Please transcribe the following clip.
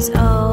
Oh. old.